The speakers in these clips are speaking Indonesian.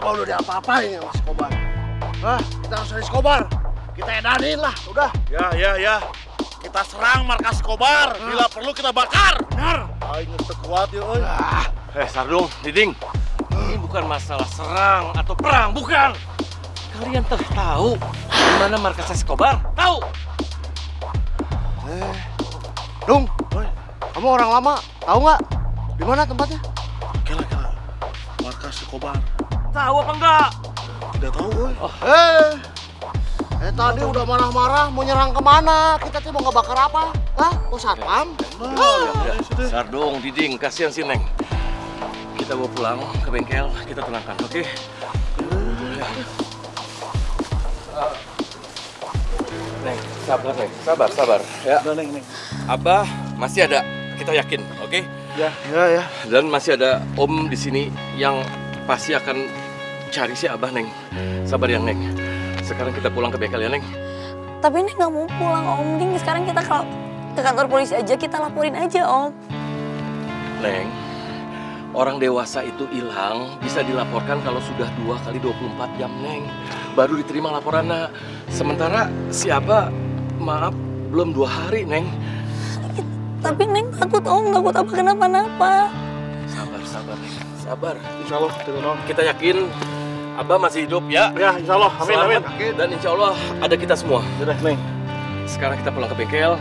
siapa udah diapa-apain ya Mas Kobar. Hah, kita harus cari Kobar. Kita edanin lah, udah. Ya, ya, ya. Kita serang markas Kobar. Bila perlu kita bakar. Benar. Aing teu kuat ya, euy. eh Sardung, Diding. Ini bukan masalah serang atau perang, bukan. Kalian telah tahu di mana markas Escobar? Tahu? Eh, Dung, kamu orang lama, tahu nggak di mana tempatnya? Kela. Markas Kobar. Tahu apa enggak? Tidak tahu, euy. Eh, eh tadi udah marah-marah mau nyerang ke mana? Kita tuh mau ngebakar apa? Hah? Oh satpam? Ya, Sardung, Diding, kasihan si Neng. Kita bawa pulang ke bengkel, kita tenangkan, oke? Ah. Neng, sabar Neng, sabar, sabar. Ya, Udah, Neng, Neng. Abah masih ada, kita yakin, oke? Ya. Ya ya. Dan masih ada Om di sini yang pasti akan cari si Abah, Neng. Sabar ya, Neng. Sekarang kita pulang ke bengkel ya, Neng. Tapi ini nggak mau pulang Om. Mending sekarang kita ke, ke kantor polisi aja, kita laporin aja Om. Neng, orang dewasa itu hilang bisa dilaporkan kalau sudah dua kali 24 jam, Neng. Baru diterima laporannya. Sementara siapa, maaf, belum dua hari, Neng. Tapi Neng takut Om, takut apa kenapa-napa. Sabar, sabar, Neng. Sabar. Insya Allah. Kita yakin Abah masih hidup ya. Ya, insya Allah. Amin, Selamat. amin. Dan insya Allah ada kita semua. Udah, Neng. Sekarang kita pulang ke bengkel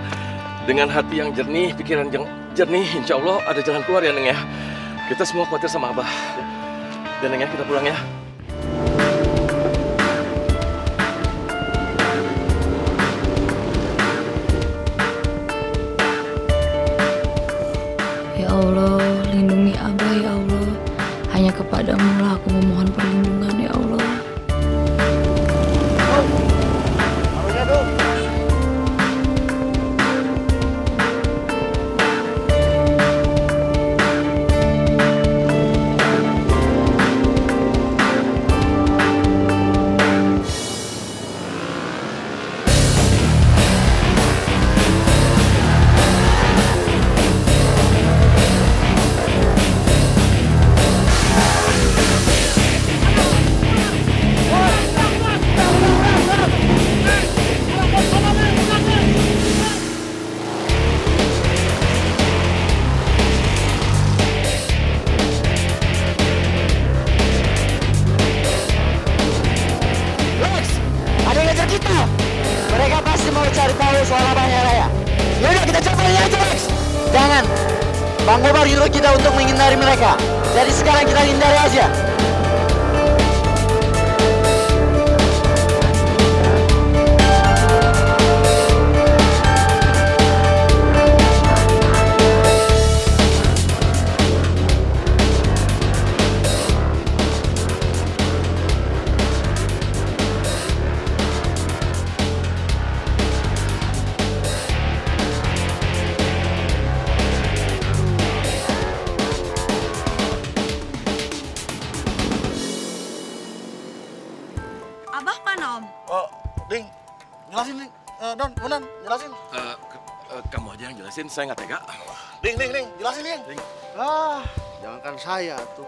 dengan hati yang jernih, pikiran yang jernih. Insya Allah ada jalan keluar ya, Neng ya. Kita semua khawatir sama Abah. Dan Neng ya, kita pulang ya. Ya Jangan. Bang Gobar kita untuk menghindari mereka. Jadi sekarang kita hindari aja. Abah mana Om? Oh, Ding. Jelasin, Ding. Eh, Don, Bonan, jelasin. Eh, ke- eh, kamu aja yang jelasin, saya nggak tega. Ding, Ding, Ding. Jelasin, Ding. Ah, jangankan saya tuh.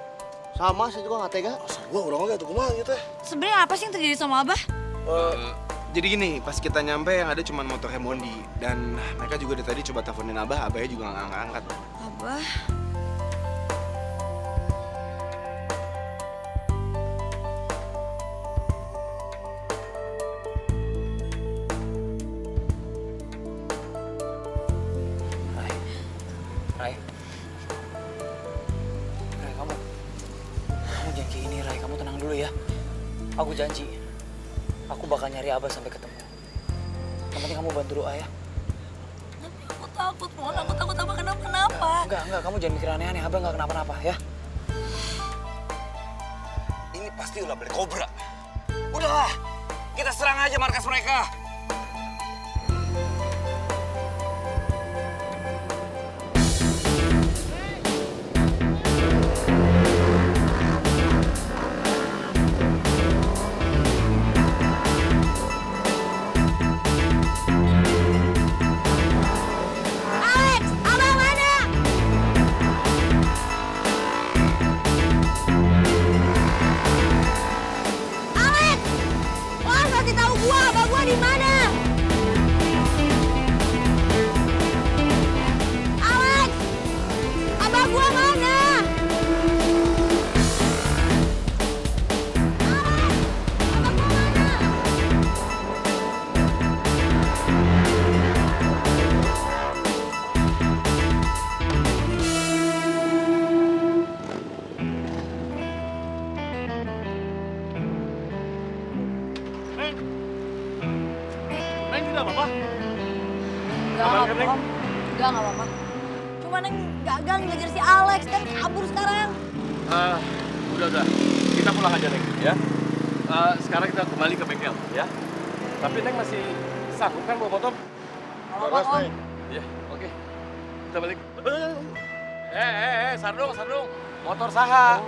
Sama saya juga nggak tega. Asal gua orang oke tuh kumaha gitu teh. Sebenarnya apa sih yang terjadi sama Abah? Eh, jadi gini, pas kita nyampe yang ada cuma motornya Mondi dan mereka juga dari tadi coba teleponin Abah, Abahnya juga nggak angkat-angkat. Abah. Aku janji. Aku bakal nyari Abah sampai ketemu. Yang penting kamu bantu doa ya. Tapi aku takut, Mon. Aku takut Abah kenapa-napa. Enggak, enggak, kamu jangan mikir aneh-aneh. Abah enggak kenapa-napa ya. Ini pasti ulah beli kobra. Udahlah, kita serang aja markas mereka. Di mana? Apa-apa. Enggak, enggak apa-apa. Enggak, enggak apa-apa. Cuma Neng gagal ngejar si Alex kan kabur sekarang. Ah, udah udah. Kita pulang aja Neng, ya. Ah, sekarang kita kembali ke bengkel, ya. Tapi Neng masih sanggup kan bawa motor? Apa-apa, Om. Iya, oke. Kita balik. Eh, eh, eh, Sardung, Sardung. Motor saha.